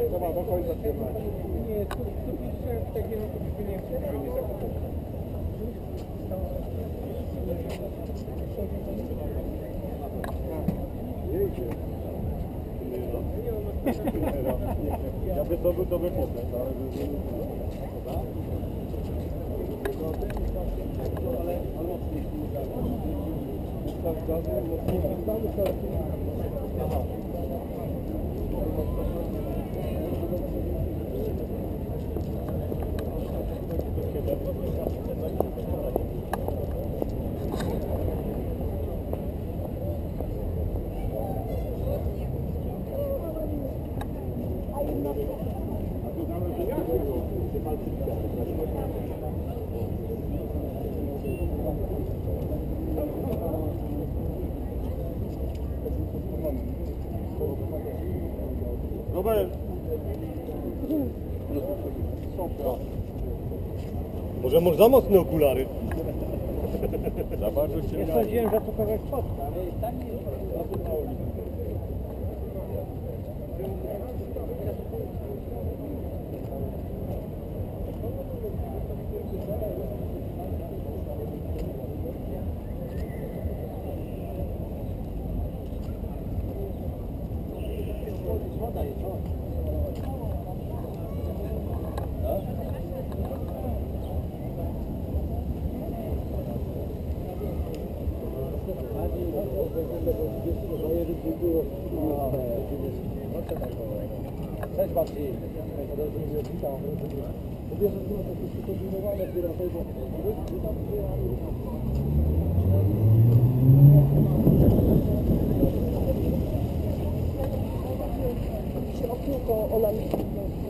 Trzeba do końca trzymać. Nie, tu, pisze w takim roku nie chcę, nie zakupię. Jedzie. Ja by to by to by potem, ale ale ale mocniej A Może masz za mocne okulary? Za bardzo się Ja sądziłem, że to kogoś spotka, ale i tak nie Woda jest, o. Cześć Marcin. Witam. Wiesz, że to jest skombinowane, które się okienko Ola mi